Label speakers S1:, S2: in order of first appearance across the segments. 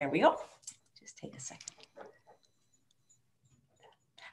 S1: There we go. Just take a second.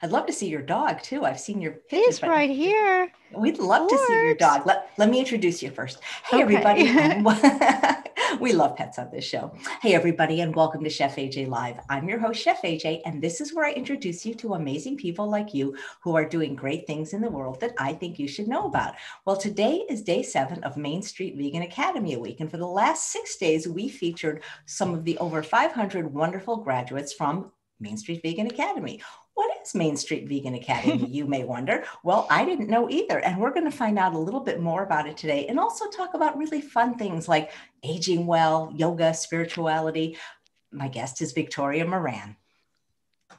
S1: I'd love to see your dog too. I've seen your
S2: pictures. He's right here.
S1: We'd love to see your dog. Let, let me introduce you first. Hey, okay. everybody. we love pets on this show. Hey, everybody, and welcome to Chef AJ Live. I'm your host, Chef AJ, and this is where I introduce you to amazing people like you who are doing great things in the world that I think you should know about. Well, today is day seven of Main Street Vegan Academy Week. And for the last six days, we featured some of the over 500 wonderful graduates from Main Street Vegan Academy. What is Main Street Vegan Academy, you may wonder? Well, I didn't know either. And we're going to find out a little bit more about it today and also talk about really fun things like aging well, yoga, spirituality. My guest is Victoria Moran.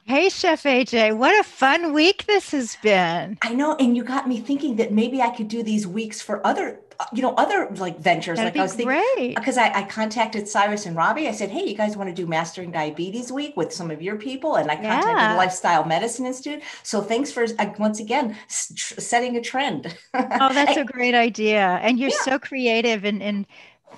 S2: Hey, Chef AJ, what a fun week this has been.
S1: I know. And you got me thinking that maybe I could do these weeks for other you know, other like ventures.
S2: That'd
S1: like I was
S2: thinking,
S1: because I, I, contacted Cyrus and Robbie. I said, Hey, you guys want to do Mastering Diabetes Week with some of your people? And I contacted yeah. the Lifestyle Medicine Institute. So thanks for uh, once again setting a trend.
S2: oh, that's a great idea. And you're yeah. so creative and, and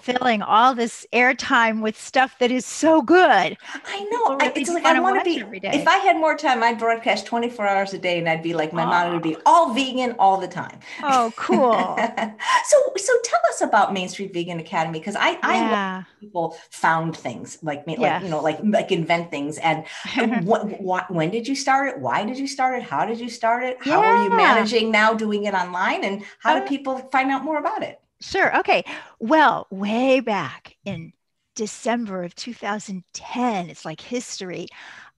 S2: filling all this airtime with stuff that is so good.
S1: I know. I, it's like I want to be. Every day. If I had more time, I'd broadcast 24 hours a day, and I'd be like my mom would be all vegan all the time.
S2: Oh, cool.
S1: so, so tell us about Main Street Vegan Academy because I, yeah. I people found things like me, like you know, like like invent things. And what, what, when did you start it? Why did you start it? How did you start it? How yeah. are you managing now doing it online? And how uh, do people find out more about it?
S2: Sure. Okay. Well, way back in December of 2010, it's like history.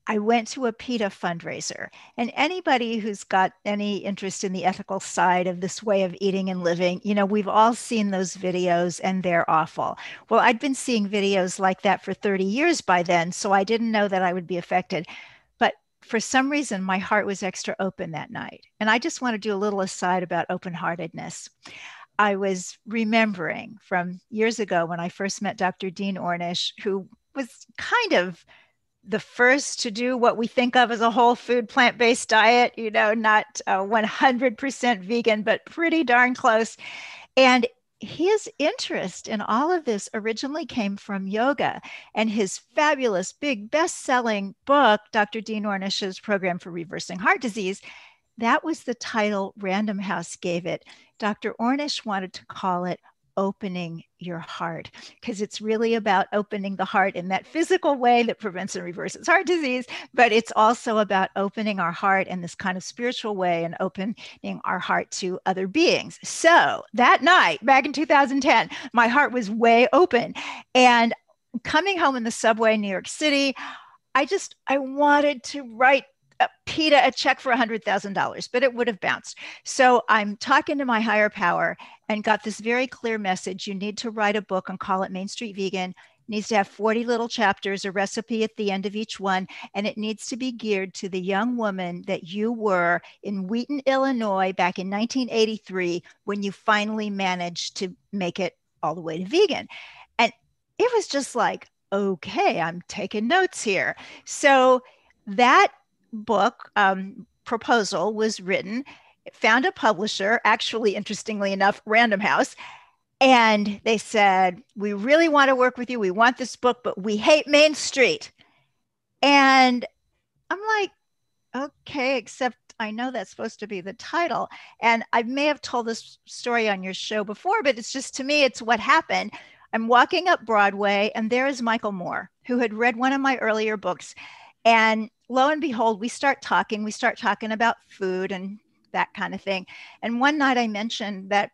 S2: I went to a PETA fundraiser, and anybody who's got any interest in the ethical side of this way of eating and living, you know, we've all seen those videos and they're awful. Well, I'd been seeing videos like that for 30 years by then, so I didn't know that I would be affected. But for some reason, my heart was extra open that night. And I just want to do a little aside about open heartedness. I was remembering from years ago when I first met Dr. Dean Ornish, who was kind of the first to do what we think of as a whole food plant based diet, you know, not uh, 100% vegan, but pretty darn close. And his interest in all of this originally came from yoga and his fabulous, big, best selling book, Dr. Dean Ornish's Program for Reversing Heart Disease. That was the title Random House gave it. Dr. Ornish wanted to call it opening your heart because it's really about opening the heart in that physical way that prevents and reverses heart disease but it's also about opening our heart in this kind of spiritual way and opening our heart to other beings so that night back in 2010 my heart was way open and coming home in the subway in new york city i just i wanted to write Uh, PETA a check for $100,000, but it would have bounced. So I'm talking to my higher power and got this very clear message. You need to write a book and call it Main Street Vegan. Needs to have 40 little chapters, a recipe at the end of each one, and it needs to be geared to the young woman that you were in Wheaton, Illinois back in 1983 when you finally managed to make it all the way to vegan. And it was just like, okay, I'm taking notes here. So that book um, proposal was written, found a publisher, actually, interestingly enough, Random House. And they said, We really want to work with you. We want this book, but we hate Main Street. And I'm like, Okay, except I know that's supposed to be the title. And I may have told this story on your show before, but it's just to me, it's what happened. I'm walking up Broadway, and there is Michael Moore, who had read one of my earlier books. And lo and behold, we start talking. We start talking about food and that kind of thing. And one night I mentioned that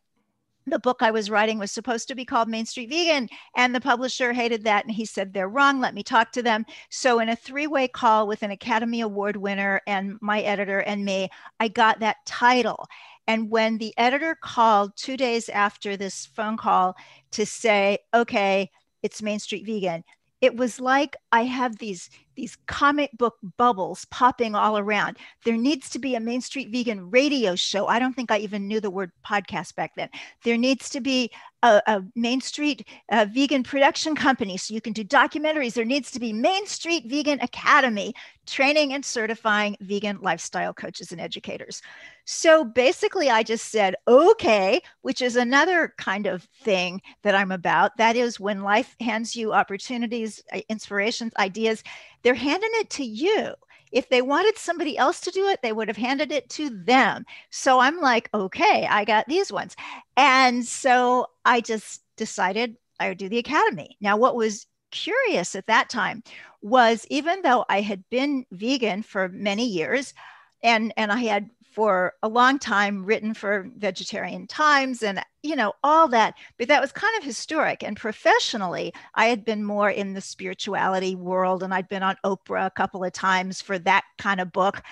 S2: the book I was writing was supposed to be called Main Street Vegan, and the publisher hated that. And he said, They're wrong. Let me talk to them. So, in a three way call with an Academy Award winner and my editor and me, I got that title. And when the editor called two days after this phone call to say, Okay, it's Main Street Vegan, it was like I have these these comic book bubbles popping all around. There needs to be a Main Street Vegan radio show. I don't think I even knew the word podcast back then. There needs to be a, a Main Street uh, Vegan production company so you can do documentaries. There needs to be Main Street Vegan Academy, training and certifying vegan lifestyle coaches and educators. So basically, I just said, okay, which is another kind of thing that I'm about. That is when life hands you opportunities, uh, inspirations, ideas, they're handing it to you. If they wanted somebody else to do it, they would have handed it to them. So I'm like, okay, I got these ones. And so I just decided I would do the academy. Now, what was curious at that time was even though I had been vegan for many years and and I had for a long time written for vegetarian times and you know all that but that was kind of historic. And professionally i had been more in the spirituality world and i'd been on oprah a couple of times for that kind of book.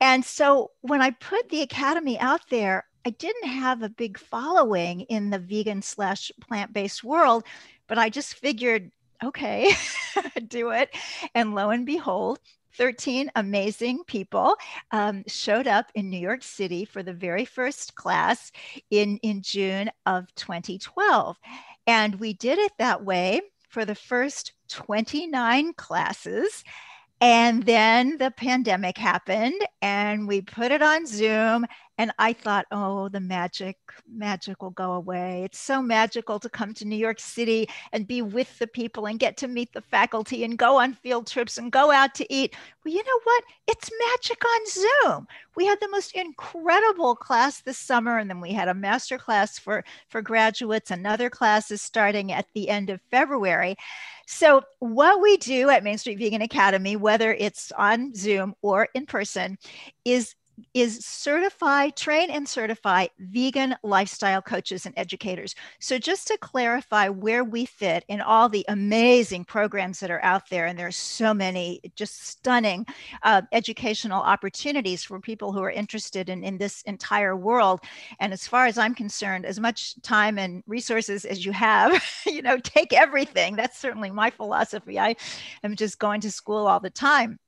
S2: And so when i put the academy out there i didn't have a big following in the vegan slash plant-based world but i just figured okay do it. And lo and behold 13 amazing people um, showed up in New York City for the very first class in, in June of 2012. And we did it that way for the first 29 classes. And then the pandemic happened and we put it on Zoom and I thought, oh, the magic, magic will go away. It's so magical to come to New York City and be with the people and get to meet the faculty and go on field trips and go out to eat. Well, you know what? It's magic on Zoom. We had the most incredible class this summer, and then we had a master class for, for graduates. Another class is starting at the end of February. So, what we do at Main Street Vegan Academy, whether it's on Zoom or in person, is is certify, train and certify vegan lifestyle coaches and educators. So, just to clarify where we fit in all the amazing programs that are out there, and there's so many just stunning uh, educational opportunities for people who are interested in, in this entire world. And as far as I'm concerned, as much time and resources as you have, you know, take everything. That's certainly my philosophy. I am just going to school all the time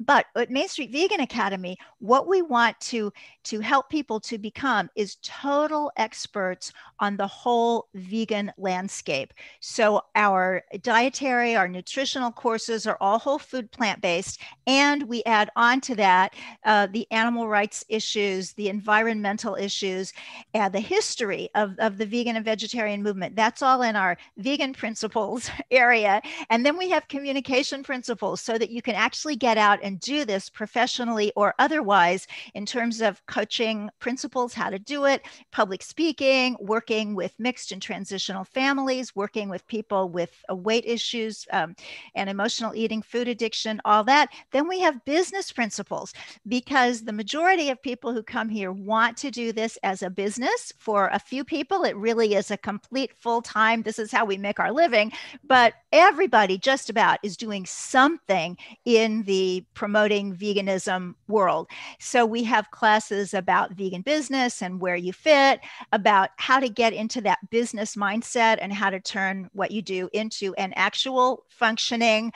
S2: but at main street vegan academy what we want to to help people to become is total experts on the whole vegan landscape. So our dietary our nutritional courses are all whole food plant-based and we add on to that uh, the animal rights issues the environmental issues and the history of, of the vegan and vegetarian movement. That's all in our vegan principles area. And then we have communication principles so that you can actually get out and do this professionally or otherwise in terms of coaching principles, how to do it, public speaking, working with mixed and transitional families, working with people with uh, weight issues um, and emotional eating, food addiction, all that. Then we have business principles because the majority of people who come here want to do this as a business. For a few people, it really is a complete full time, this is how we make our living. But everybody, just about, is doing something in the promoting veganism world. So we have classes about vegan business and where you fit, about how to get into that business mindset and how to turn what you do into an actual functioning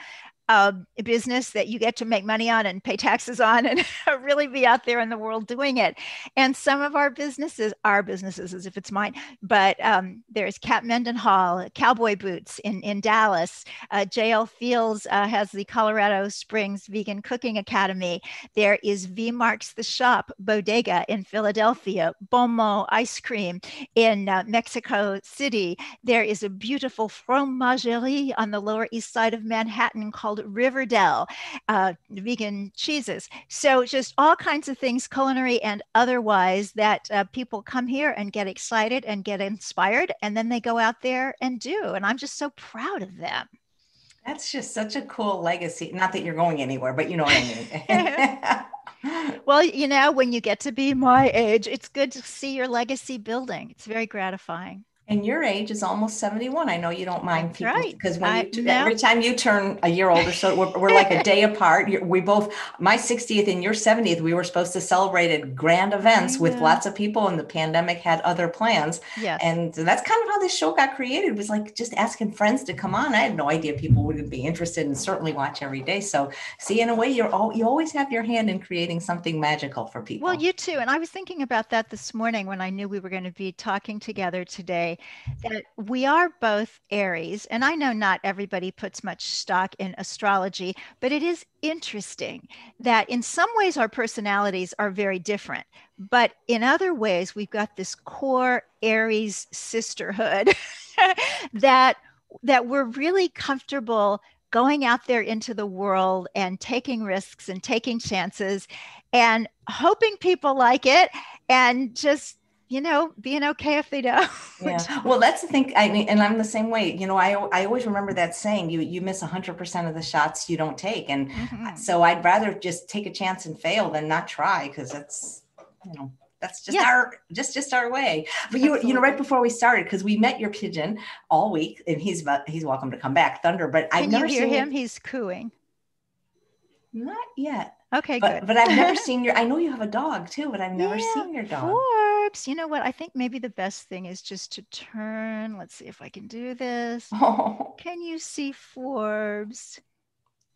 S2: uh, business that you get to make money on and pay taxes on and really be out there in the world doing it. And some of our businesses are businesses as if it's mine, but um, there's Cat Mendenhall, Cowboy Boots in, in Dallas. Uh, JL Fields uh, has the Colorado Springs Vegan Cooking Academy. There is V Marks the Shop Bodega in Philadelphia, Bonmont Ice Cream in uh, Mexico City. There is a beautiful fromagerie on the Lower East Side of Manhattan called Riverdel, uh, vegan cheeses. So just all kinds of things, culinary and otherwise, that uh, people come here and get excited and get inspired, and then they go out there and do. And I'm just so proud of them.
S1: That's just such a cool legacy. Not that you're going anywhere, but you know what I
S2: mean. well, you know, when you get to be my age, it's good to see your legacy building. It's very gratifying.
S1: And your age is almost 71. I know you don't mind people
S2: right.
S1: because when
S2: I-
S1: you,
S2: no.
S1: every time you turn a year older, so we're, we're like a day apart. You're, we both, my 60th and your 70th, we were supposed to celebrate at grand events with lots of people, and the pandemic had other plans.
S2: Yes.
S1: And that's kind of how this show got created was like just asking friends to come on. I had no idea people wouldn't be interested and certainly watch every day. So see, in a way, you're all, you always have your hand in creating something magical for people.
S2: Well, you too. And I was thinking about that this morning when I knew we were going to be talking together today. That we are both Aries. And I know not everybody puts much stock in astrology, but it is interesting that in some ways our personalities are very different. But in other ways, we've got this core Aries sisterhood that that we're really comfortable going out there into the world and taking risks and taking chances and hoping people like it and just you know being okay if they don't.
S1: Yeah. Well that's the thing i mean and i'm the same way you know i i always remember that saying you you miss 100% of the shots you don't take and
S2: Mhm.
S1: so i'd rather just take a chance and fail than not try because that's you know that's just
S2: Yeah.
S1: our just just our way. But you were- you know right before we started because we met your pigeon all week and he's about he's welcome to come back thunder but
S2: can you
S1: never
S2: hear
S1: seen
S2: him? He's cooing.
S1: Not yet
S2: okay
S1: but
S2: good
S1: but i've never seen your i know you have a dog too but i've never
S2: Yeah,
S1: seen your dog
S2: Forbes, you know what? I think maybe the best thing is just to turn. Let's see if I can do this.
S1: oh
S2: Can you see Forbes?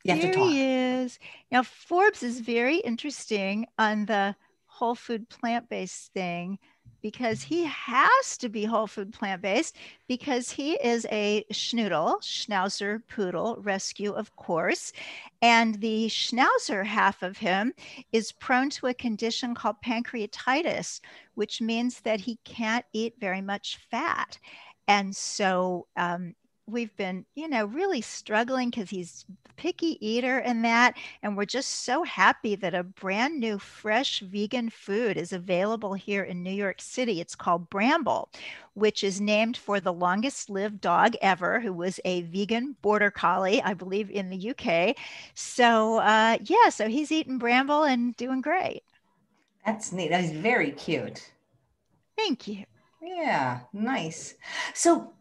S1: you
S2: Here
S1: to talk
S2: he is. Now, Forbes is very interesting on the whole food plant based thing because he has to be whole food plant based because he is a schnoodle, schnauzer poodle rescue, of course. And the schnauzer half of him is prone to a condition called pancreatitis, which means that he can't eat very much fat. And so um, we've been, you know, really struggling because he's picky eater and that. And we're just so happy that a brand new fresh vegan food is available here in New York City. It's called Bramble, which is named for the longest lived dog ever, who was a vegan border collie, I believe, in the UK. So, uh, yeah, so he's eating Bramble and doing great.
S1: that's neat that is very cute
S2: Thank you.
S1: Yeah, nice. So,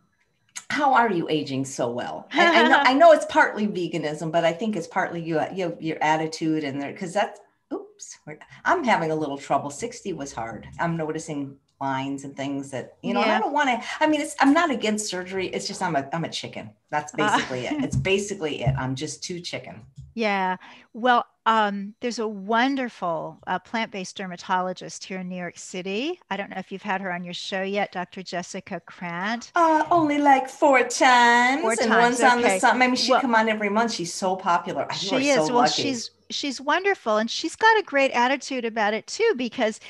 S1: how are you aging so well? I, I know I know it's partly veganism, but I think it's partly you, uh, you your attitude and there because that's oops, I'm having a little trouble. 60 was hard. I'm noticing lines and things that you know
S2: Yeah.
S1: I don't want to I mean it's I'm not against surgery. It's just I'm a I'm a chicken. That's
S2: Ah.
S1: basically it. It's basically it. I'm just too chicken.
S2: Yeah. Well, um, there's a wonderful uh, plant-based dermatologist here in New York City. I don't know if you've had her on your show yet, Dr. Jessica Krant.
S1: Uh, only like four times,
S2: Four
S1: and
S2: times,
S1: one's on the
S2: okay.
S1: sun. Maybe she
S2: Well-
S1: come on every month. She's so popular.
S2: She is.
S1: so
S2: Well,
S1: lucky.
S2: she's she's wonderful, and she's got a great attitude about it too, because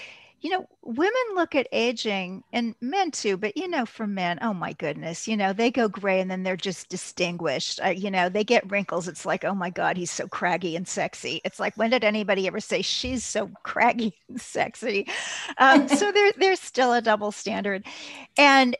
S2: you know, women look at aging and men too, but you know, for men, oh my goodness, you know, they go gray and then they're just distinguished. Uh, you know, they get wrinkles. It's like, oh my God, he's so craggy and sexy. It's like, when did anybody ever say she's so craggy and sexy? Um, so there, there's still a double standard. And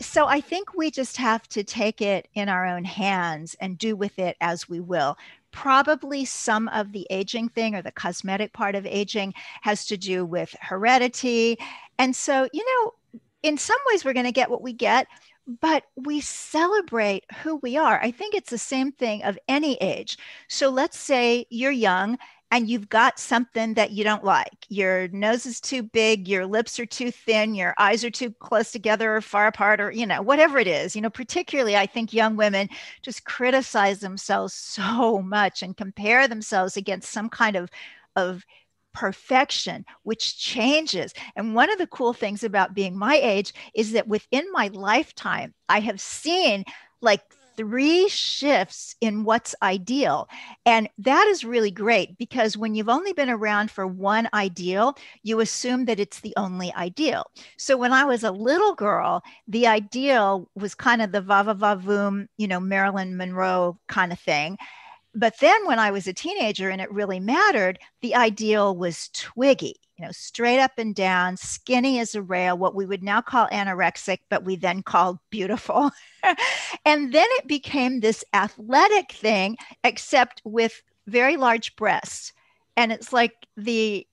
S2: so I think we just have to take it in our own hands and do with it as we will. Probably some of the aging thing or the cosmetic part of aging has to do with heredity. And so, you know, in some ways we're going to get what we get, but we celebrate who we are. I think it's the same thing of any age. So let's say you're young and you've got something that you don't like. Your nose is too big, your lips are too thin, your eyes are too close together or far apart, or, you know, whatever it is. You know, particularly, I think young women just criticize themselves so much and compare themselves against some kind of, of, perfection, which changes. And one of the cool things about being my age is that within my lifetime, I have seen like three shifts in what's ideal. And that is really great because when you've only been around for one ideal, you assume that it's the only ideal. So when I was a little girl, the ideal was kind of the va va va voom, you know, Marilyn Monroe kind of thing. But then when I was a teenager and it really mattered, the ideal was twiggy, you know, straight up and down, skinny as a rail, what we would now call anorexic, but we then called beautiful. and then it became this athletic thing, except with very large breasts. And it's like the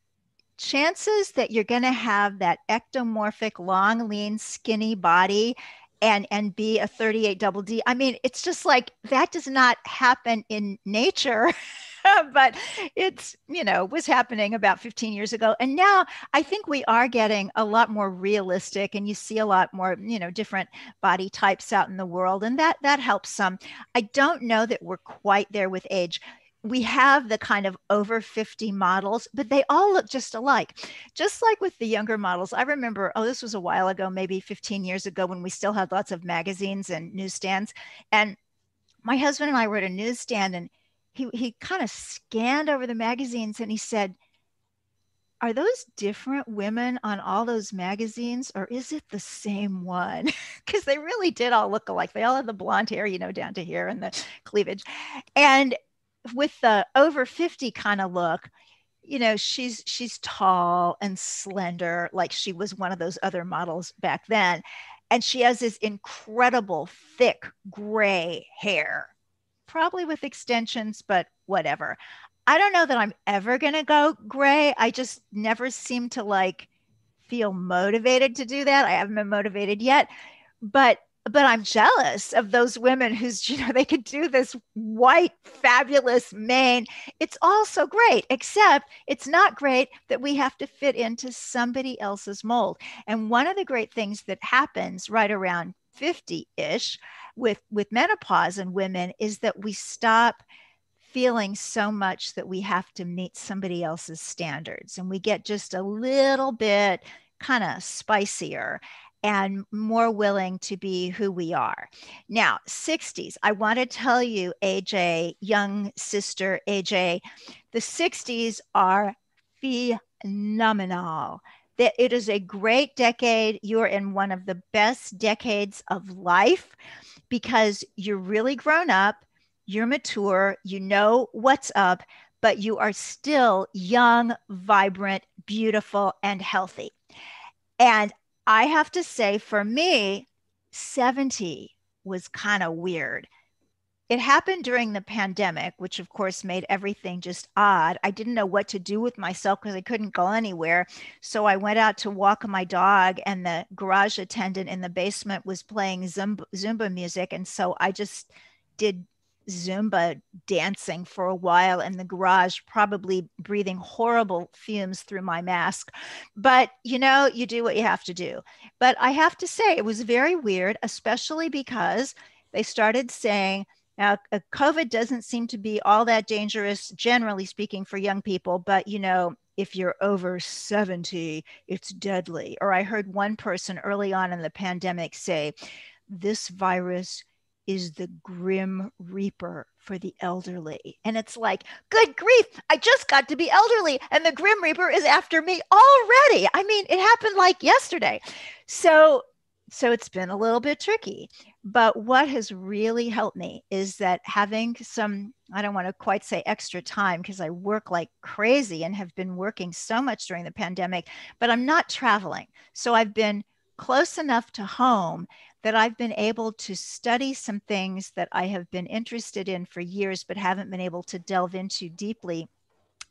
S2: chances that you're going to have that ectomorphic, long, lean, skinny body and and be a 38 double D. I mean, it's just like that does not happen in nature. but it's you know was happening about 15 years ago and now i think we are getting a lot more realistic and you see a lot more you know different body types out in the world and that that helps some i don't know that we're quite there with age we have the kind of over 50 models, but they all look just alike. Just like with the younger models, I remember, oh, this was a while ago, maybe 15 years ago, when we still had lots of magazines and newsstands. And my husband and I were at a newsstand and he, he kind of scanned over the magazines and he said, are those different women on all those magazines or is it the same one? Because they really did all look alike. They all had the blonde hair you know down to here and the cleavage. And with the over 50 kind of look you know she's she's tall and slender like she was one of those other models back then. And she has this incredible thick gray hair probably with extensions but whatever i don't know that i'm ever going to go gray i just never seem to like feel motivated to do that i haven't been motivated yet but but I'm jealous of those women who's, you know, they could do this white, fabulous mane. It's all so great, except it's not great that we have to fit into somebody else's mold. And one of the great things that happens right around 50 ish with, with menopause in women is that we stop feeling so much that we have to meet somebody else's standards and we get just a little bit kind of spicier and more willing to be who we are. Now, 60s, I want to tell you, AJ, young sister AJ, the 60s are phenomenal. That it is a great decade. You're in one of the best decades of life because you're really grown up, you're mature, you know what's up, but you are still young, vibrant, beautiful, and healthy. And I have to say, for me, 70 was kind of weird. It happened during the pandemic, which of course made everything just odd. I didn't know what to do with myself because I couldn't go anywhere. So I went out to walk my dog, and the garage attendant in the basement was playing Zumba, Zumba music. And so I just did Zumba dancing for a while in the garage, probably breathing horrible fumes through my mask. But you know, you do what you have to do. But I have to say, it was very weird, especially because they started saying, now, uh, COVID doesn't seem to be all that dangerous, generally speaking, for young people, but you know, if you're over 70, it's deadly. Or I heard one person early on in the pandemic say, this virus is the grim reaper for the elderly. And it's like, good grief, I just got to be elderly and the grim reaper is after me already. I mean, it happened like yesterday. So so it's been a little bit tricky. But what has really helped me is that having some, I don't want to quite say extra time because I work like crazy and have been working so much during the pandemic, but I'm not traveling. So I've been close enough to home that I've been able to study some things that I have been interested in for years, but haven't been able to delve into deeply.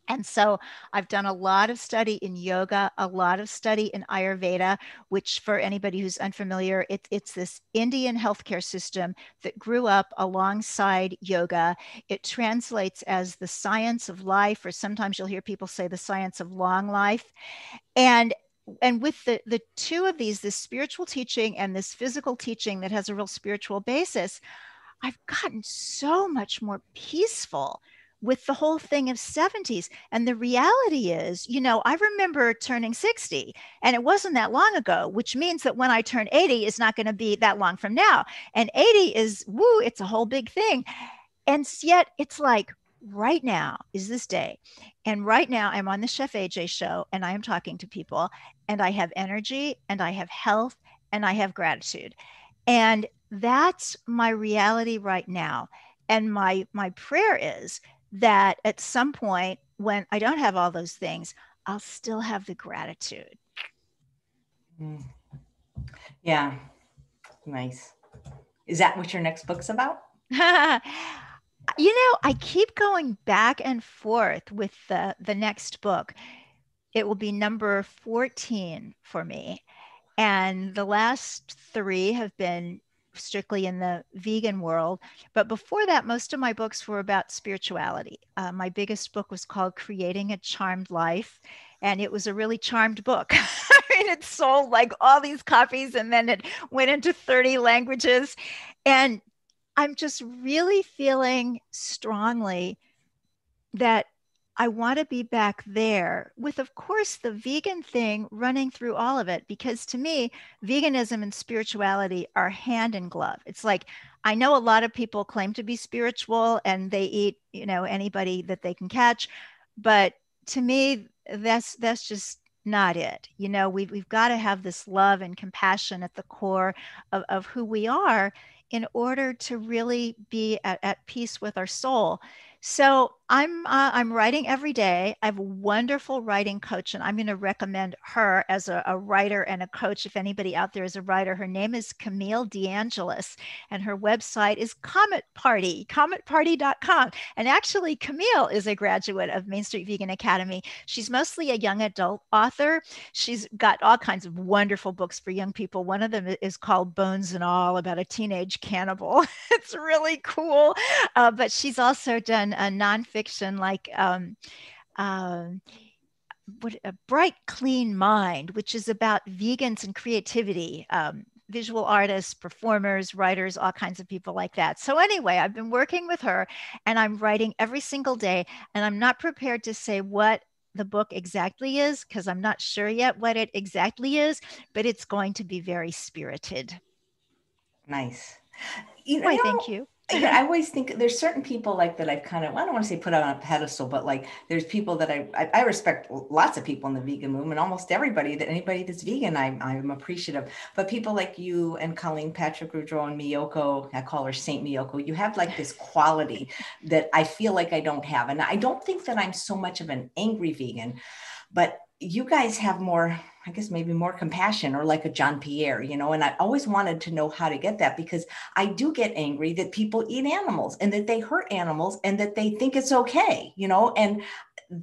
S2: And so I've done a lot of study in yoga, a lot of study in Ayurveda, which for anybody who's unfamiliar, it, it's this Indian healthcare system that grew up alongside yoga. It translates as the science of life, or sometimes you'll hear people say the science of long life. And and with the the two of these this spiritual teaching and this physical teaching that has a real spiritual basis i've gotten so much more peaceful with the whole thing of 70s and the reality is you know i remember turning 60 and it wasn't that long ago which means that when i turn 80 is not going to be that long from now and 80 is woo it's a whole big thing and yet it's like right now is this day. And right now I'm on the Chef AJ show and I am talking to people and I have energy and I have health and I have gratitude. And that's my reality right now. And my my prayer is that at some point when I don't have all those things, I'll still have the gratitude.
S1: Mm. Yeah. Nice. Is that what your next book's about?
S2: you know, I keep going back and forth with the the next book. it will be number 14 for me. And the last three have been strictly in the vegan world. But before that, most of my books were about spirituality. Uh, my biggest book was called Creating a Charmed Life. And it was a really charmed book. I mean, it sold like all these copies and then it went into 30 languages. And I'm just really feeling strongly that I want to be back there with, of course, the vegan thing running through all of it. Because to me, veganism and spirituality are hand in glove. It's like, I know a lot of people claim to be spiritual and they eat, you know, anybody that they can catch. But to me, that's that's just not it. You know, we've, we've got to have this love and compassion at the core of, of who we are in order to really be at, at peace with our soul. So I'm uh, I'm writing every day. I have a wonderful writing coach, and I'm going to recommend her as a, a, writer and a coach. If anybody out there is a writer, her name is Camille DeAngelis, and her website is Comet Party, cometparty.com. And actually, Camille is a graduate of Main Street Vegan Academy. She's mostly a young adult author. She's got all kinds of wonderful books for young people. One of them is called Bones and All about a teenage cannibal. it's really cool. Uh, but she's also done a nonfiction like um, uh, what a bright clean mind which is about vegans and creativity um, visual artists performers writers all kinds of people like that. So anyway i've been working with her and i'm writing every single day and i'm not prepared to say what the book exactly is because i'm not sure yet what it exactly is but it's going to be very spirited.
S1: Nice.
S2: You know, Why, thank you
S1: I always think there's certain people like that I've kind of I don't want to say put on a pedestal, but like there's people that I, I, I respect lots of people in the vegan movement, almost everybody that anybody that's vegan, I'm I'm appreciative. But people like you and Colleen Patrick Goudreau and Miyoko, I call her Saint Miyoko, you have like this quality that I feel like I don't have. And I don't think that I'm so much of an angry vegan, but you guys have more I guess maybe more compassion or like a John Pierre, you know, and I always wanted to know how to get that because I do get angry that people eat animals and that they hurt animals and that they think it's okay, you know, and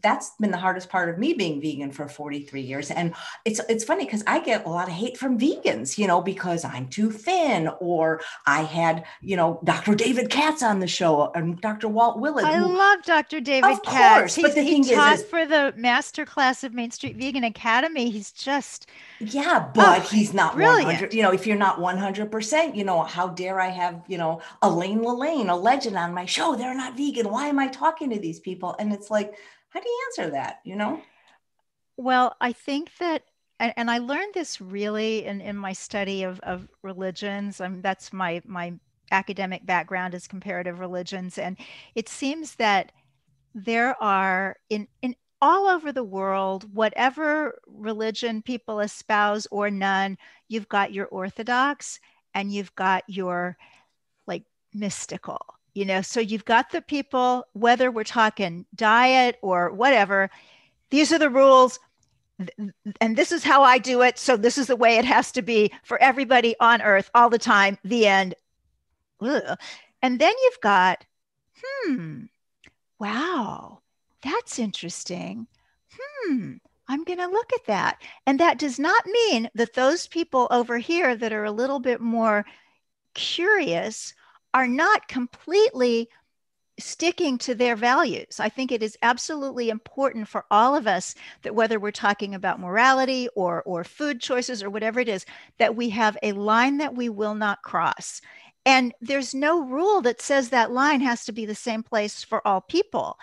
S1: that's been the hardest part of me being vegan for 43 years. And it's it's funny because i get a lot of hate from vegans you know because i'm too thin or i had you know dr david katz on the show and dr walt willett
S2: i who, love dr david of katz. course, he's, but the he thing taught is, for the master class of main street vegan academy. He's just
S1: yeah but oh, he's not brilliant. 100 you know if you're not 100% you know how dare i have you know elaine lalanne a legend on my show. They're not vegan. Why am i talking to these people? And it's like how do you answer that you know?
S2: Well i think that and, and i learned this really in, in my study of, of religions. I mean, that's my my academic background is comparative religions. And it seems that there are in in all over the world whatever religion people espouse or none you've got your orthodox and you've got your like mystical you know so you've got the people whether we're talking diet or whatever these are the rules and this is how i do it so this is the way it has to be for everybody on earth all the time the end Ugh. and then you've got hmm wow that's interesting hmm I'm going to look at that. And that does not mean that those people over here that are a little bit more curious are not completely sticking to their values. I think it is absolutely important for all of us that whether we're talking about morality or or food choices or whatever it is that we have a line that we will not cross. And there's no rule that says that line has to be the same place for all people.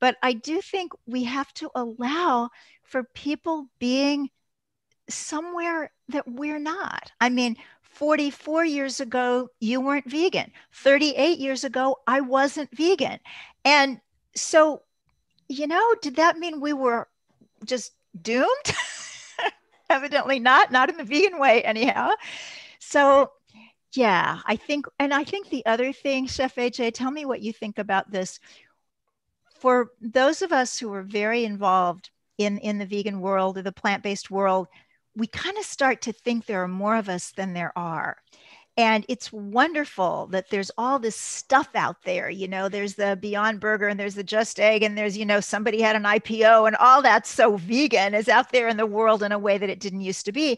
S2: But I do think we have to allow for people being somewhere that we're not. I mean, 44 years ago, you weren't vegan. 38 years ago, I wasn't vegan. And so, you know, did that mean we were just doomed? Evidently not, not in the vegan way, anyhow. So, yeah, I think, and I think the other thing, Chef AJ, tell me what you think about this. For those of us who are very involved in, in the vegan world or the plant based world, we kind of start to think there are more of us than there are. and it's wonderful that there's all this stuff out there you know there's the beyond burger and there's the just egg and there's you know somebody had an ipo and all that's so vegan is out there in the world in a way that it didn't used to be.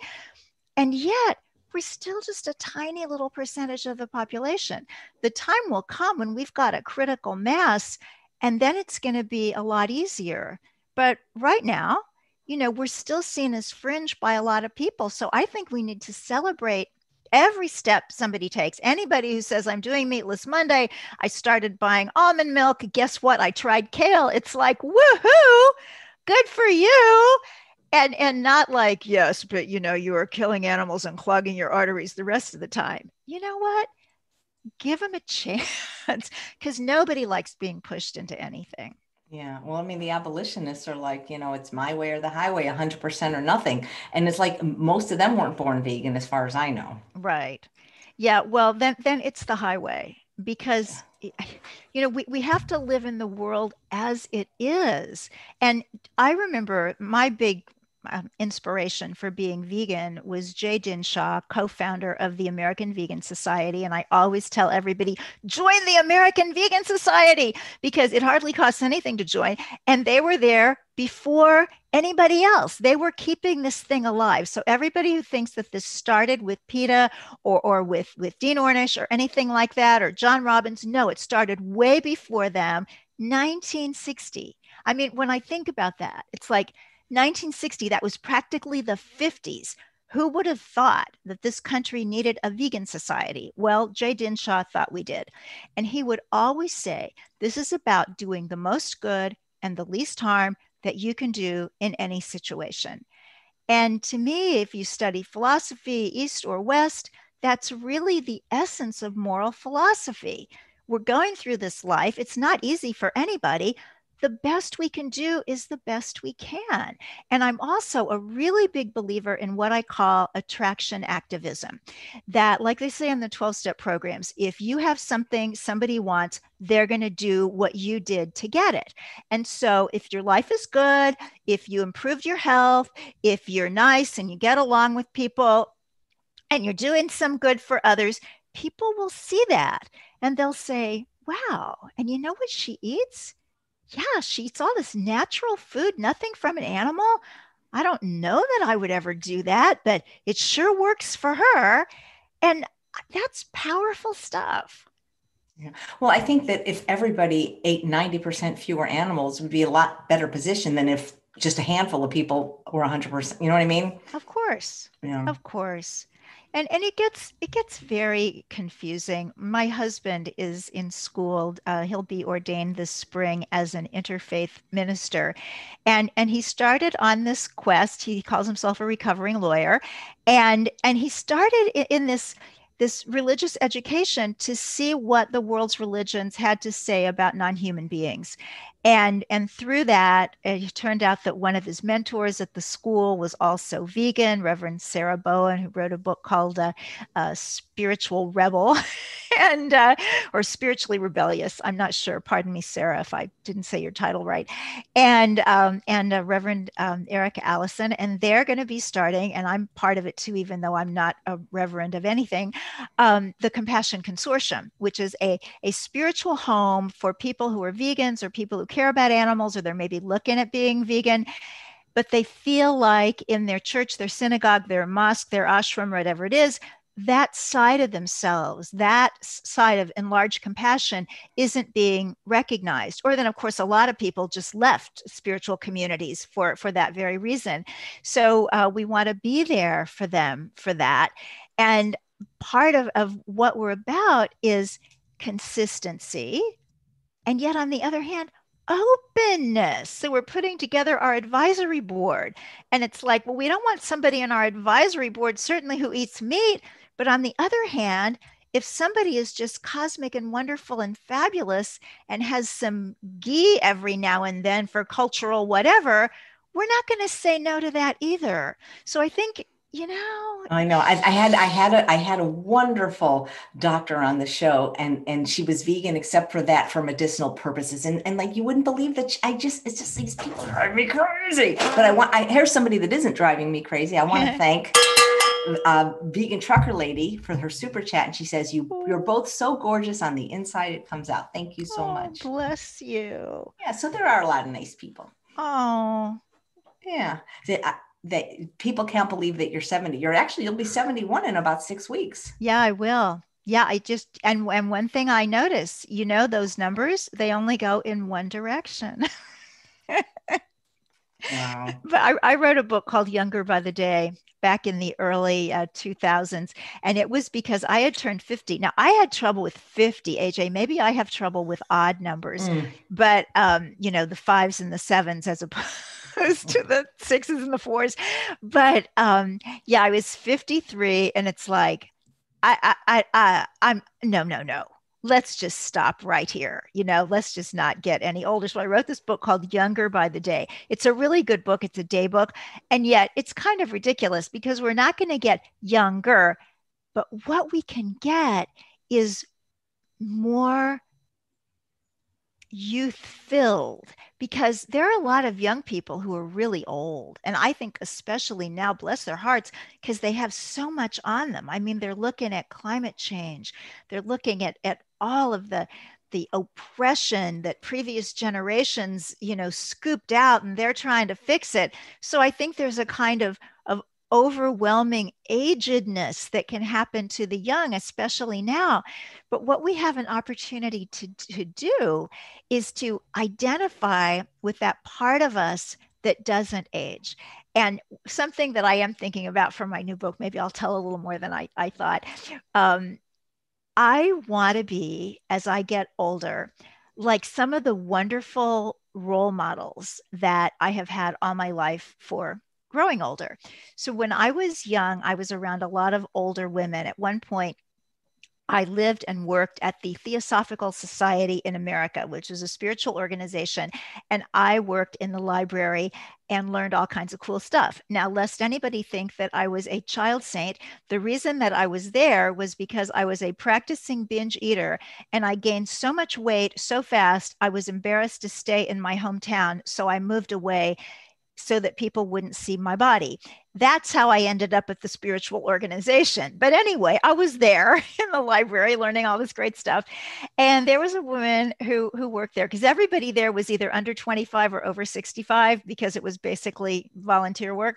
S2: And yet we're still just a tiny little percentage of the population. The time will come when we've got a critical mass and then it's going to be a lot easier. But right now you know we're still seen as fringe by a lot of people so i think we need to celebrate every step somebody takes. Anybody who says, I'm doing Meatless Monday, I started buying almond milk. Guess what? I tried kale. It's like, woohoo, good for you. And, and not like, yes, but you know, you are killing animals and clogging your arteries the rest of the time. You know what? Give them a chance because nobody likes being pushed into anything.
S1: Yeah. Well, I mean, the abolitionists are like, you know, it's my way or the highway, 100% or nothing. And it's like most of them weren't born vegan, as far as I know.
S2: Right. Yeah. Well, then, then it's the highway because, you know, we, we have to live in the world as it is. And I remember my big um, inspiration for being vegan was Jay Dinshah, co founder of the American Vegan Society. And I always tell everybody, join the American Vegan Society because it hardly costs anything to join. And they were there before anybody else. They were keeping this thing alive. So everybody who thinks that this started with PETA or, or with, with Dean Ornish or anything like that, or John Robbins, no, it started way before them, 1960. I mean, when I think about that, it's like, 1960, that was practically the 50s. Who would have thought that this country needed a vegan society? Well, Jay Dinshah thought we did. And he would always say, This is about doing the most good and the least harm that you can do in any situation. And to me, if you study philosophy, East or West, that's really the essence of moral philosophy. We're going through this life. It's not easy for anybody, the best we can do is the best we can. And I'm also a really big believer in what I call attraction activism. That, like they say in the 12 step programs, if you have something somebody wants, they're going to do what you did to get it. And so, if your life is good, if you improved your health, if you're nice and you get along with people, and you're doing some good for others, people will see that and they'll say, Wow, and you know what she eats? Yeah, she eats all this natural food, nothing from an animal. I don't know that I would ever do that, but it sure works for her. And that's powerful stuff.
S1: Yeah. Well, I think that if everybody ate 90% fewer animals, would be a lot better position than if just a handful of people were 100%. You know what I mean?
S2: Of course. Yeah. Of course and and it gets it gets very confusing. My husband is in school uh, he'll be ordained this spring as an interfaith minister. And and he started on this quest. He calls himself a recovering lawyer. And and he started in, this this religious education to see what the world's religions had to say about non-human beings and and through that it turned out that one of his mentors at the school was also vegan reverend sarah bowen who wrote a book called uh, uh, spiritual rebel and uh, or spiritually rebellious. I'm not sure. Pardon me sarah if i didn't say your title right. And um, and uh, reverend um, eric allison and they're going to be starting and i'm part of it too even though i'm not a reverend of anything um, the compassion consortium which is a, a spiritual home for people who are vegans or people who care about animals or they're maybe looking at being vegan but they feel like in their church their synagogue their mosque their ashram whatever it is that side of themselves, that side of enlarged compassion isn't being recognized. Or then, of course, a lot of people just left spiritual communities for, for that very reason. So uh, we want to be there for them for that. And part of, of what we're about is consistency. And yet, on the other hand, openness. So we're putting together our advisory board. And it's like, well, we don't want somebody in our advisory board, certainly who eats meat. But on the other hand, if somebody is just cosmic and wonderful and fabulous and has some ghee every now and then for cultural whatever, we're not going to say no to that either. So I think you know
S1: i know I, I, had i had a i had a wonderful doctor on the show and and she was vegan except for that for medicinal purposes and and like you wouldn't believe that she, i just it's just these people drive me crazy but i want i hear somebody that isn't driving me crazy i want to thank uh, vegan trucker lady for her super chat, and she says, "You you're both so gorgeous on the inside. It comes out. Thank you so
S2: oh,
S1: much.
S2: Bless you.
S1: Yeah. So there are a lot of nice people.
S2: Oh.
S1: Yeah. That, people can't believe that you're 70. You're actually you'll be 71 in about six weeks.
S2: Yeah, I will. Yeah, I just and and one thing I notice, you know, those numbers they only go in one direction.
S1: wow.
S2: But I, I wrote a book called Younger by the Day back in the early uh, 2000s. And it was because I had turned 50. Now, I had trouble with 50, AJ. Maybe I have trouble with odd numbers, mm. but, um, you know, the fives and the sevens as opposed to the sixes and the fours. But um, yeah, I was 53, and it's like, I, I, I, I, I'm no, no, no let's just stop right here. You know, let's just not get any older. So I wrote this book called Younger by the Day. It's a really good book, it's a day book. And yet it's kind of ridiculous because we're not going to get younger, but what we can get is more youth filled because there are a lot of young people who are really old and i think especially now bless their hearts because they have so much on them. I mean they're looking at climate change they're looking at, at all of the the oppression that previous generations you know scooped out and they're trying to fix it. So i think there's a kind of of overwhelming agedness that can happen to the young, especially now. But what we have an opportunity to, to do is to identify with that part of us that doesn't age. And something that I am thinking about for my new book, maybe I'll tell a little more than I, I thought. Um, I want to be, as I get older, like some of the wonderful role models that I have had all my life for growing older. So when I was young, I was around a lot of older women. At one point, I lived and worked at the Theosophical Society in America, which is a spiritual organization. And I worked in the library and learned all kinds of cool stuff. Now, lest anybody think that I was a child saint, the reason that I was there was because I was a practicing binge eater and I gained so much weight so fast, I was embarrassed to stay in my hometown. So I moved away so that people wouldn't see my body. That's how I ended up at the spiritual organization. But anyway, I was there in the library learning all this great stuff. And there was a woman who who worked there because everybody there was either under 25 or over 65 because it was basically volunteer work.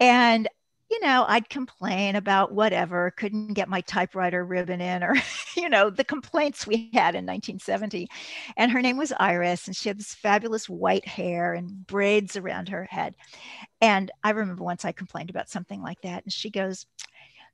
S2: And you know, I'd complain about whatever, couldn't get my typewriter ribbon in, or, you know, the complaints we had in 1970. And her name was Iris, and she had this fabulous white hair and braids around her head. And I remember once I complained about something like that, and she goes,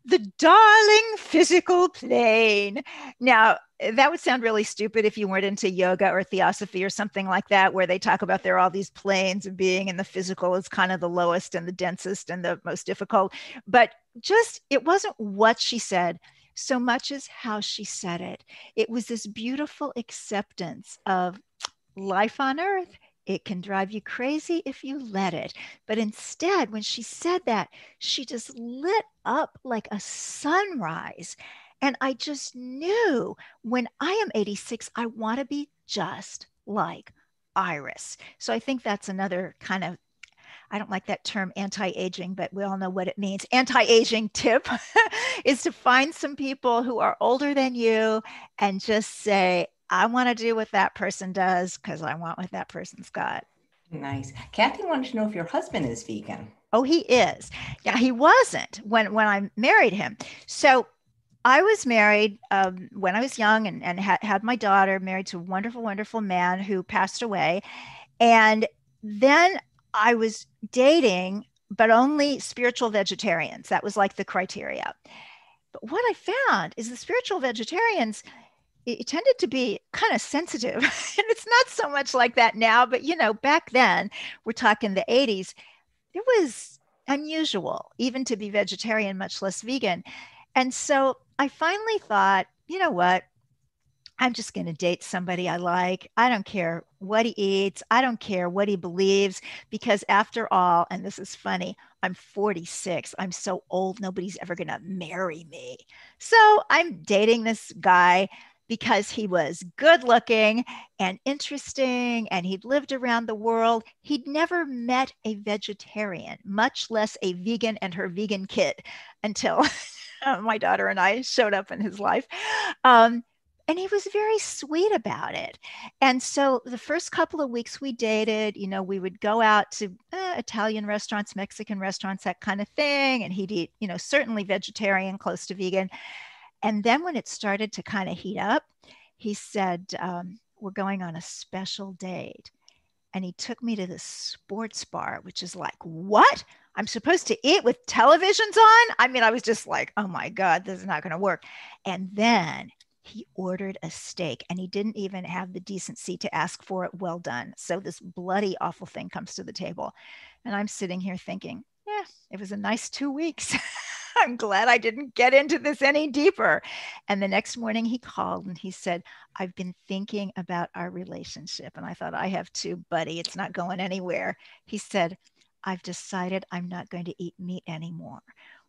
S2: the darling physical plane. Now, Eh, that would sound really stupid if you weren't into yoga or theosophy or something like that, where they talk about there are all these planes of being, and the physical is kind of the lowest and the densest and the most difficult. But just, it wasn't what she said so much as how she said it. It was this beautiful acceptance of life on earth it can drive you crazy if you let it. But instead, when she said that, she just lit up like a sunrise. And I just knew when I am 86, I want to be just like Iris. So I think that's another kind of I don't like that term anti aging, but we all know what it means. Anti aging tip is to find some people who are older than you and just say, I want to do what that person does because I want what that person's got.
S1: Nice. Kathy wanted to know if your husband is vegan.
S2: Oh, he is. Yeah, he wasn't when when I married him. So I was married um, when I was young and, and had, had my daughter, married to a wonderful, wonderful man who passed away. And then I was dating, but only spiritual vegetarians. That was like the criteria. But what I found is the spiritual vegetarians, it tended to be kind of sensitive. and it's not so much like that now, but you know, back then, we're talking the 80s, it was unusual even to be vegetarian, much less vegan. And so I finally thought, you know what? I'm just going to date somebody I like. I don't care what he eats. I don't care what he believes. Because after all, and this is funny, I'm 46. I'm so old, nobody's ever going to marry me. So I'm dating this guy because he was good looking and interesting and he'd lived around the world. He'd never met a vegetarian, much less a vegan and her vegan kid until my daughter and I showed up in his life. Um, and he was very sweet about it. And so the first couple of weeks we dated, you know, we would go out to uh, Italian restaurants, Mexican restaurants, that kind of thing. And he'd eat, you know, certainly vegetarian, close to vegan. And then when it started to kind of heat up, he said, um, We're going on a special date. And he took me to the sports bar, which is like, What? I'm supposed to eat with televisions on? I mean, I was just like, Oh my God, this is not going to work. And then he ordered a steak and he didn't even have the decency to ask for it well done. So this bloody awful thing comes to the table. And I'm sitting here thinking, yeah, it was a nice two weeks. I'm glad I didn't get into this any deeper. And the next morning he called and he said, I've been thinking about our relationship. And I thought, I have too, buddy. It's not going anywhere. He said, I've decided I'm not going to eat meat anymore.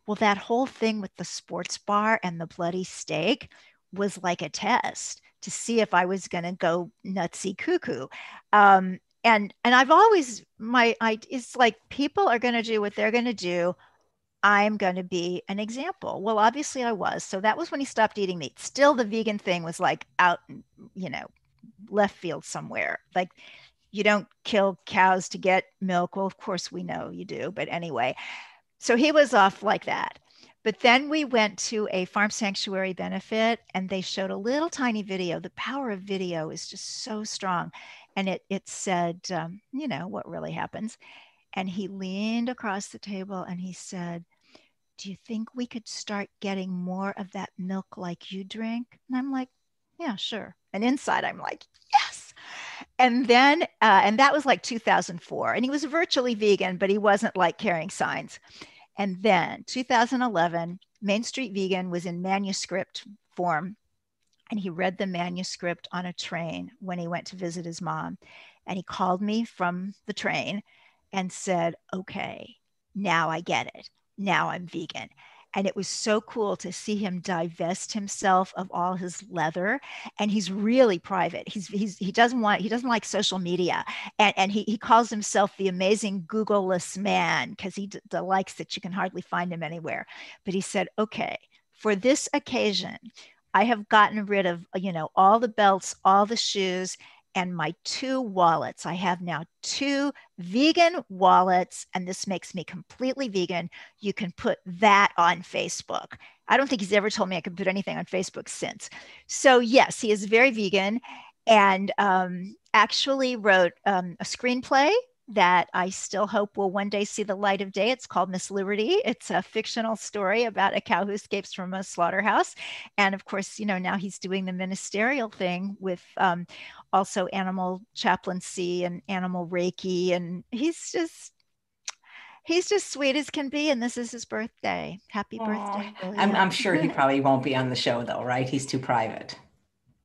S2: Well, that whole thing with the sports bar and the bloody steak was like a test to see if I was going to go nutsy cuckoo. Um, and and I've always my I it's like people are going to do what they're going to do. I'm going to be an example. Well, obviously I was. So that was when he stopped eating meat. Still, the vegan thing was like out, you know, left field somewhere. Like you don't kill cows to get milk. Well, of course we know you do, but anyway. So he was off like that. But then we went to a farm sanctuary benefit and they showed a little tiny video. The power of video is just so strong. And it, it said, um, you know, what really happens. And he leaned across the table and he said, Do you think we could start getting more of that milk like you drink? And I'm like, Yeah, sure. And inside, I'm like. And then, uh, and that was like 2004. And he was virtually vegan, but he wasn't like carrying signs. And then 2011, Main Street Vegan was in manuscript form. And he read the manuscript on a train when he went to visit his mom. And he called me from the train and said, Okay, now I get it. Now I'm vegan. And it was so cool to see him divest himself of all his leather. And he's really private. He's, he's he doesn't want he doesn't like social media. And, and he, he calls himself the amazing Googleless man because he d- likes that you can hardly find him anywhere. But he said, okay, for this occasion, I have gotten rid of, you know, all the belts, all the shoes, and my two wallets. I have now two vegan wallets, and this makes me completely vegan. You can put that on Facebook. I don't think he's ever told me I could put anything on Facebook since. So, yes, he is very vegan and um, actually wrote um, a screenplay that I still hope will one day see the light of day. It's called Miss Liberty. It's a fictional story about a cow who escapes from a slaughterhouse. And of course, you know, now he's doing the ministerial thing with um, also animal chaplaincy and animal Reiki. And he's just, he's just sweet as can be. And this is his birthday. Happy Aww. birthday.
S1: I'm, I'm sure he probably won't be on the show though, right? He's too private.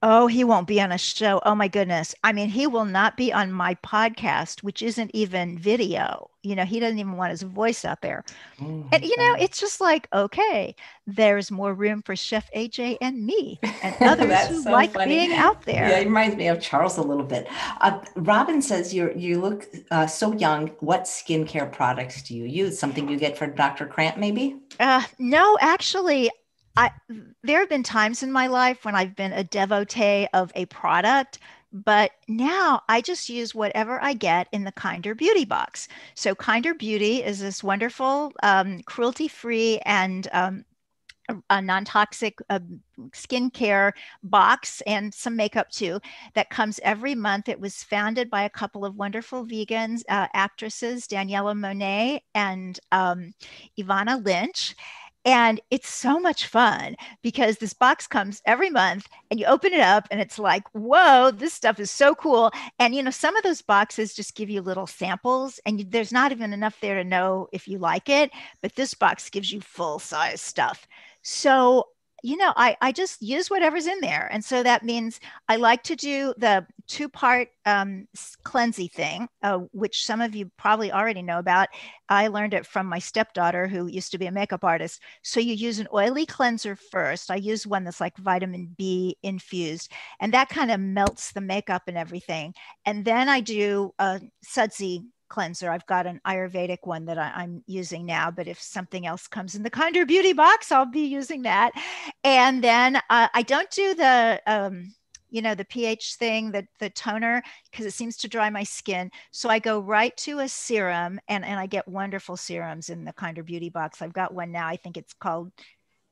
S2: Oh, he won't be on a show. Oh my goodness. I mean, he will not be on my podcast, which isn't even video. You know, he doesn't even want his voice out there. And you know, it's just like, okay, there's more room for Chef AJ and me and others who so like funny. being out there.
S1: Yeah, it reminds me of Charles a little bit. Uh, Robin says you you look uh, so young. What skincare products do you use? Something you get from Dr. Krant, maybe?
S2: Uh, no, actually, I there have been times in my life when I've been a devotee of a product, but now I just use whatever I get in the Kinder Beauty box. So Kinder Beauty is this wonderful, um, cruelty-free and um, a non-toxic uh, skincare box and some makeup too that comes every month. It was founded by a couple of wonderful vegans, uh, actresses, Daniella Monet and um, Ivana Lynch and it's so much fun because this box comes every month and you open it up and it's like, whoa, this stuff is so cool. And, you know, some of those boxes just give you little samples and you, there's not even enough there to know if you like it. But this box gives you full size stuff. So you know, I, I just use whatever's in there. And so that means I like to do the two part um, cleansing thing, uh, which some of you probably already know about. I learned it from my stepdaughter, who used to be a makeup artist. So you use an oily cleanser first. I use one that's like vitamin B infused, and that kind of melts the makeup and everything. And then I do a sudsy cleanser. I've got an Ayurvedic one that I, am using now, but if something else comes in the Kinder Beauty box, I'll be using that. And then uh, I don't do the, um, you know, the pH thing, the, the toner, because it seems to dry my skin. So I go right to a serum and, and I get wonderful serums in the Kinder Beauty box. I've got one now. I think it's called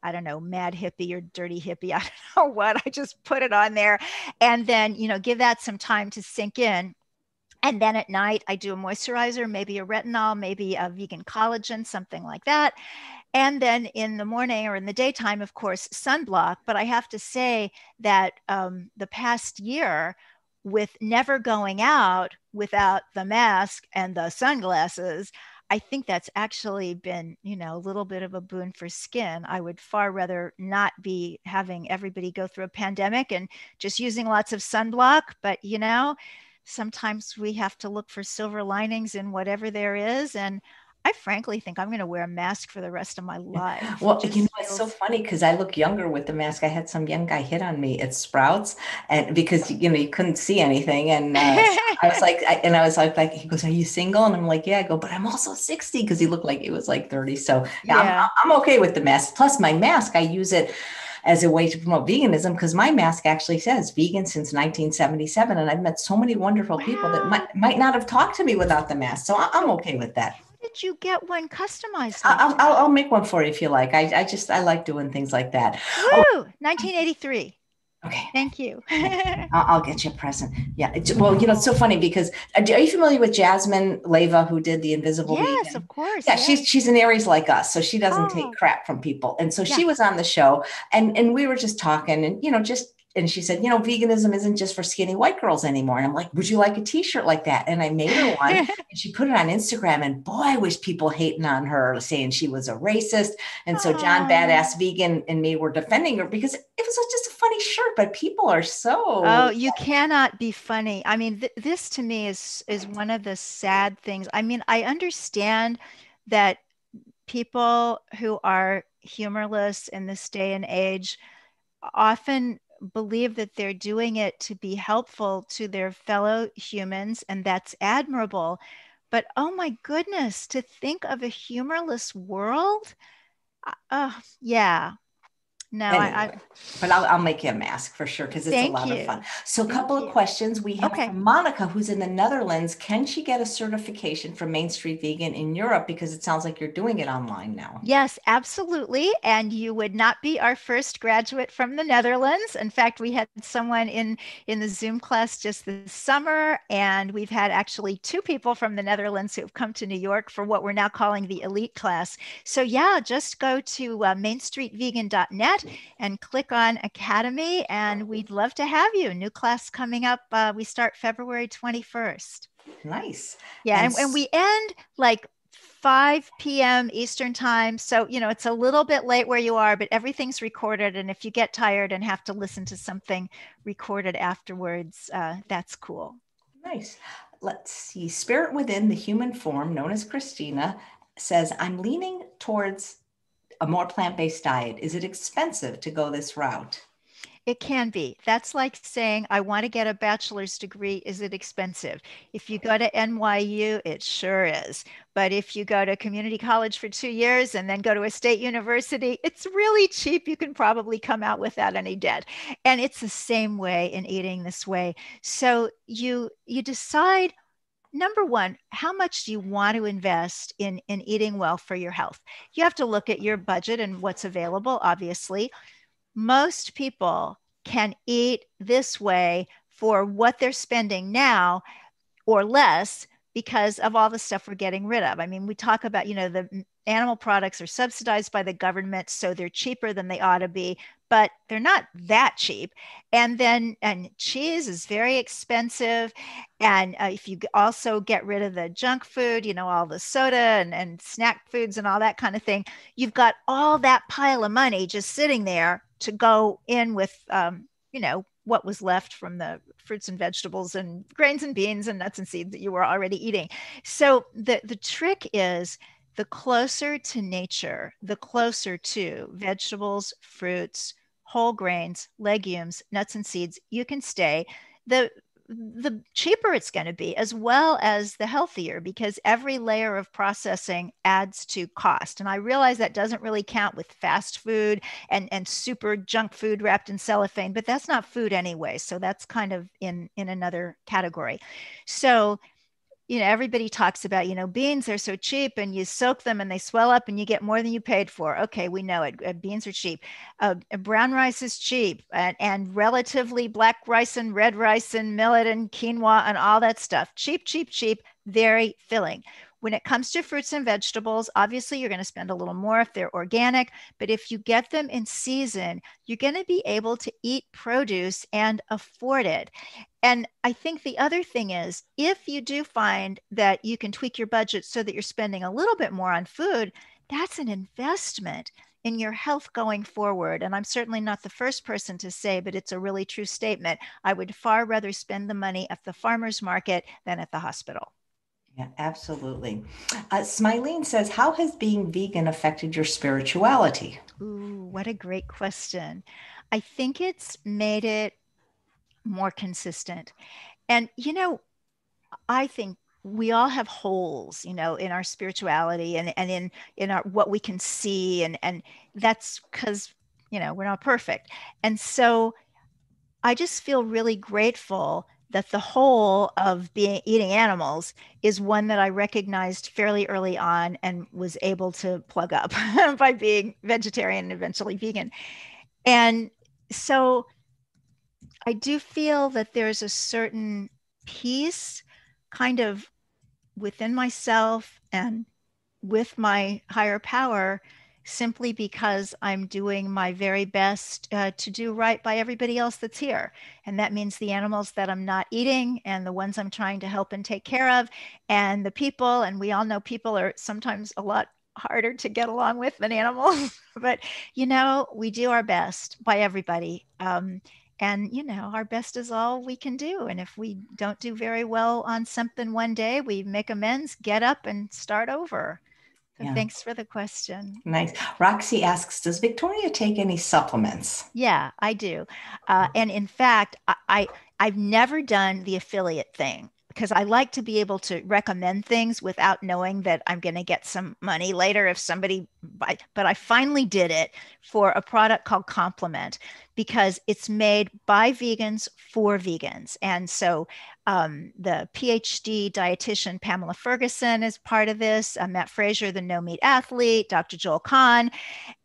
S2: I don't know, mad hippie or dirty hippie. I don't know what. I just put it on there and then, you know, give that some time to sink in. And then at night, I do a moisturizer, maybe a retinol, maybe a vegan collagen, something like that. And then in the morning or in the daytime, of course, sunblock. But I have to say that um, the past year, with never going out without the mask and the sunglasses, I think that's actually been, you know, a little bit of a boon for skin. I would far rather not be having everybody go through a pandemic and just using lots of sunblock. But, you know, sometimes we have to look for silver linings in whatever there is. And I frankly think I'm going to wear a mask for the rest of my life.
S1: Well, you know, it's so funny because I look younger with the mask. I had some young guy hit on me at Sprouts, and because you know you couldn't see anything, and uh, I was like, I, and I was like, like he goes, "Are you single?" And I'm like, "Yeah." I go, "But I'm also 60," because he looked like he was like 30. So yeah, yeah. I'm, I'm okay with the mask. Plus, my mask, I use it as a way to promote veganism because my mask actually says vegan since 1977 and i've met so many wonderful wow. people that might, might not have talked to me without the mask so i'm okay with that
S2: did you get one customized?
S1: I'll, I'll, I'll, make one for you if you like. I, I just, I like doing things like that.
S2: Woo! Oh. 1983.
S1: Okay.
S2: Thank you.
S1: I'll, I'll, get you a present. Yeah. well, you know, it's so funny because uh, are you familiar with Jasmine Leyva, who did the Invisible?
S2: Yes,
S1: Vegan?
S2: of course.
S1: Yeah, yes. she's she's an Aries like us, so she doesn't oh. take crap from people. And so yeah. she was on the show, and and we were just talking, and you know, just and she said, you know, veganism isn't just for skinny white girls anymore. And I'm like, would you like a t-shirt like that? And I made her one and she put it on Instagram. And boy, I wish people hating on her saying she was a racist. And so John Badass Vegan and me were defending her because it was just a funny shirt, but people are so
S2: Oh, you cannot be funny. I mean, th- this to me is is one of the sad things. I mean, I understand that people who are humorless in this day and age often believe that they're doing it to be helpful to their fellow humans, and that's admirable. But oh my goodness, to think of a humorless world. Uh, yeah, no, anyway, I, I,
S1: but I'll, I'll make you a mask for sure because it's a lot you. of fun. So, a couple of questions we have okay. from Monica, who's in the Netherlands. Can she get a certification from Main Street Vegan in Europe? Because it sounds like you're doing it online now.
S2: Yes, absolutely. And you would not be our first graduate from the Netherlands. In fact, we had someone in in the Zoom class just this summer, and we've had actually two people from the Netherlands who have come to New York for what we're now calling the elite class. So, yeah, just go to uh, mainstreetvegan.net and click on Academy. And we'd love to have you. New class coming up. Uh, we start February 21st.
S1: Nice.
S2: Yeah. And, and, and we end like 5 p.m. Eastern time. So, you know, it's a little bit late where you are, but everything's recorded. And if you get tired and have to listen to something recorded afterwards, uh, that's cool.
S1: Nice. Let's see. Spirit within the human form, known as Christina, says, I'm leaning towards a more plant-based diet? Is it expensive to go this route?
S2: It can be. That's like saying, I want to get a bachelor's degree. Is it expensive? If you go to NYU, it sure is. But if you go to community college for two years and then go to a state university, it's really cheap. You can probably come out without any debt. And it's the same way in eating this way. So you you decide number one, how much do you want to invest in, in eating well for your health? You have to look at your budget and what's available, obviously. Most people can eat this way for what they're spending now or less because of all the stuff we're getting rid of. I mean, we talk about, you know, the animal products are subsidized by the government, so they're cheaper than they ought to be, but they're not that cheap. And then, and cheese is very expensive. And uh, if you also get rid of the junk food, you know, all the soda and, and snack foods and all that kind of thing, you've got all that pile of money just sitting there to go in with, um, you know, what was left from the fruits and vegetables and grains and beans and nuts and seeds that you were already eating. So the the trick is the closer to nature, the closer to vegetables, fruits, whole grains, legumes, nuts and seeds you can stay. The the cheaper it's going to be as well as the healthier because every layer of processing adds to cost and i realize that doesn't really count with fast food and and super junk food wrapped in cellophane but that's not food anyway so that's kind of in in another category so you know everybody talks about you know beans are so cheap and you soak them and they swell up and you get more than you paid for. Okay we know it uh, beans are cheap. Uh, brown rice is cheap and, and relatively black rice and red rice and millet and quinoa and all that stuff. Cheap cheap cheap very filling when it comes to fruits and vegetables, obviously you're going to spend a little more if they're organic, but if you get them in season, you're going to be able to eat produce and afford it. And I think the other thing is if you do find that you can tweak your budget so that you're spending a little bit more on food, that's an investment in your health going forward. And I'm certainly not the first person to say, but it's a really true statement. I would far rather spend the money at the farmer's market than at the hospital.
S1: Yeah, absolutely. Uh, Smilene says, How has being vegan affected your spirituality?
S2: Ooh, what a great question. I think it's made it more consistent. And, you know, I think we all have holes you know in our spirituality and, and in in our what we can see and and that's because you know we're not perfect and so i just feel really grateful that the whole of being eating animals is one that I recognized fairly early on and was able to plug up by being vegetarian and eventually vegan. And so I do feel that there's a certain peace kind of within myself and with my higher power simply because I'm doing my very best uh, to do right by everybody else that's here. And that means the animals that I'm not eating and the ones I'm trying to help and take care of and the people. And we all know people are sometimes a lot harder to get along with than animals. but, you know, we do our best by everybody. Um, and, you know, our best is all we can do. And if we don't do very well on something one day, we make amends, get up and start over. Yeah. Thanks for the question.
S1: Nice. Roxy asks Does Victoria take any supplements?
S2: Yeah, I do. Uh, and in fact, I, I, I've never done the affiliate thing because I like to be able to recommend things without knowing that I'm going to get some money later if somebody buy. But I finally did it for a product called Complement because it's made by vegans for vegans. And so um, the PhD dietitian Pamela Fergusson is part of this, uh, Matt Frazier, the no meat athlete, Dr. Joel Kahn.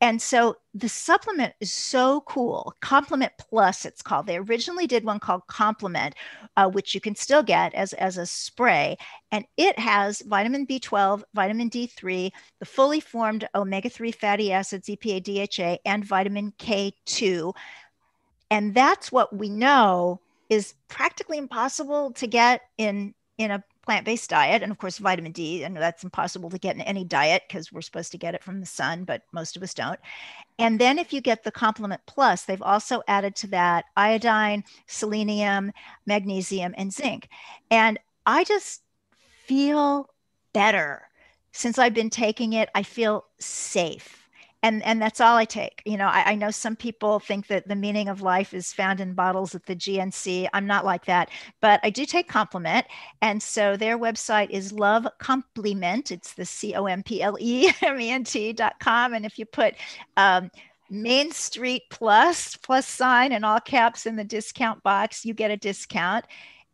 S2: And so the supplement is so cool. Complement Plus, it's called. They originally did one called Complement, uh, which you can still get as, as a spray. And it has vitamin B12, vitamin D3, the fully formed omega 3 fatty acids, EPA, DHA, and vitamin K2. And that's what we know is practically impossible to get in in a plant-based diet. And of course vitamin d and that's impossible to get in any diet because we're supposed to get it from the sun but most of us don't. And then if you get the complement plus they've also added to that iodine selenium magnesium and zinc. And i just feel better since i've been taking it i feel safe and and that's all I take. You know, I, I, know some people think that the meaning of life is found in bottles at the GNC. I'm not like that, but I do take Complement, and so their website is Love Complement. It's the C O M P L E M E N T dot com, and if you put um, Main Street Plus plus sign in all caps in the discount box, you get a discount.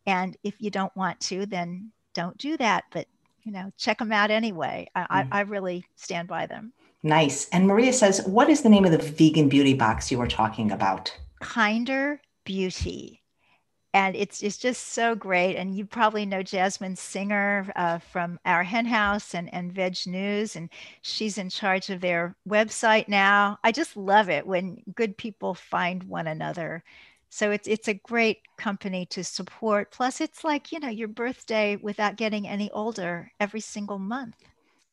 S2: And if you don't want to, then don't do that. But you know, check them out anyway. I, mm. I, I really stand by them.
S1: Nice. And Maria says, what is the name of the vegan beauty box you were talking about?
S2: Kinder Beauty. And it's, it's just so great. And you probably know Jasmine Singer uh, from Our Hen House and, and Veg News, and she's in charge of their website now. I just love it when good people find one another. So it's it's a great company to support. Plus, it's like you know your birthday without getting any older every single month.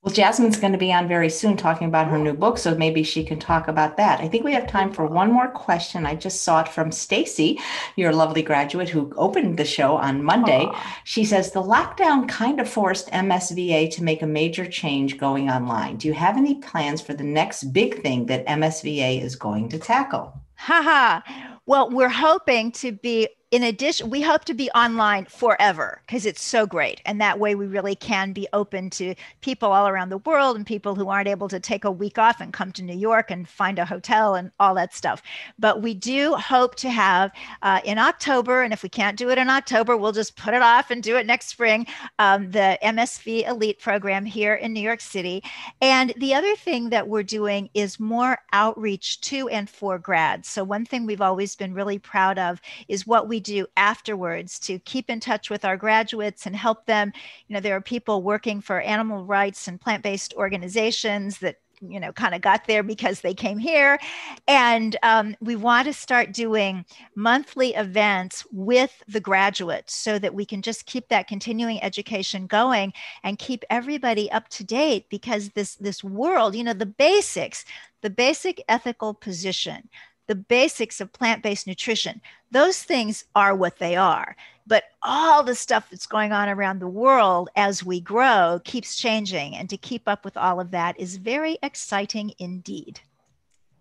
S1: Well, Jasmine's going to be on very soon talking about her new book, so maybe she can talk about that. I think we have time for one more question. I just saw it from Stacy, your lovely graduate who opened the show on Monday. Aww. She says the lockdown kind of forced MSVA to make a major change going online. Do you have any plans for the next big thing that MSVA is going to tackle?
S2: Haha. Well, we're hoping to be in addition, we hope to be online forever because it's so great. And that way we really can be open to people all around the world and people who aren't able to take a week off and come to New York and find a hotel and all that stuff. But we do hope to have uh, in October, and if we can't do it in October, we'll just put it off and do it next spring, um, the MSV Elite program here in New York City. And the other thing that we're doing is more outreach to and for grads. So, one thing we've always been really proud of is what we do afterwards to keep in touch with our graduates and help them. You know, there are people working for animal rights and plant based organizations that you know kind of got there because they came here and um, we want to start doing monthly events with the graduates so that we can just keep that continuing education going and keep everybody up to date because this this world you know the basics the basic ethical position the basics of plant based nutrition. Those things are what they are. But all the stuff that's going on around the world as we grow keeps changing. And to keep up with all of that is very exciting indeed.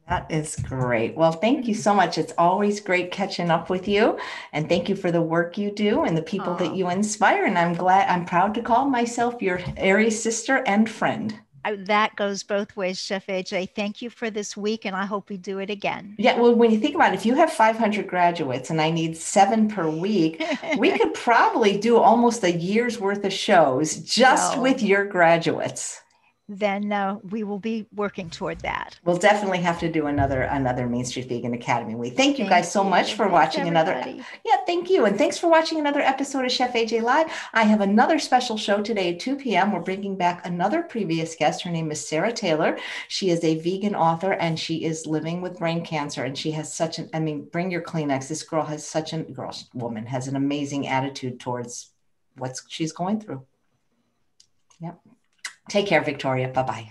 S1: That is great. Well, thank you so much. It's always great catching up with you. And thank you for the work you do and the people Aww. that you inspire. And I'm glad, I'm proud to call myself your Aries sister and friend.
S2: I, that goes both ways, Chef AJ. Thank you for this week, and I hope we do it again.
S1: Yeah, well, when you think about it, if you have 500 graduates and I need seven per week, we could probably do almost a year's worth of shows just with your graduates
S2: then uh, we will be working toward that.
S1: We'll definitely have to do another another Main Street Vegan Academy week. Thank you thank guys so you. much for Thanks watching everybody. another. Yeah, thank you, and thanks for watching another episode of Chef AJ Live. I have another special show today at 2 p.m. We're bringing back another previous guest. Her name is Sarah Taylor. She is a vegan author and she is living with brain cancer. And she has such an I mean, bring your Kleenex. This girl has such a girl woman has an amazing attitude towards what she's going through. Yep. Take care, Victoria. Bye bye.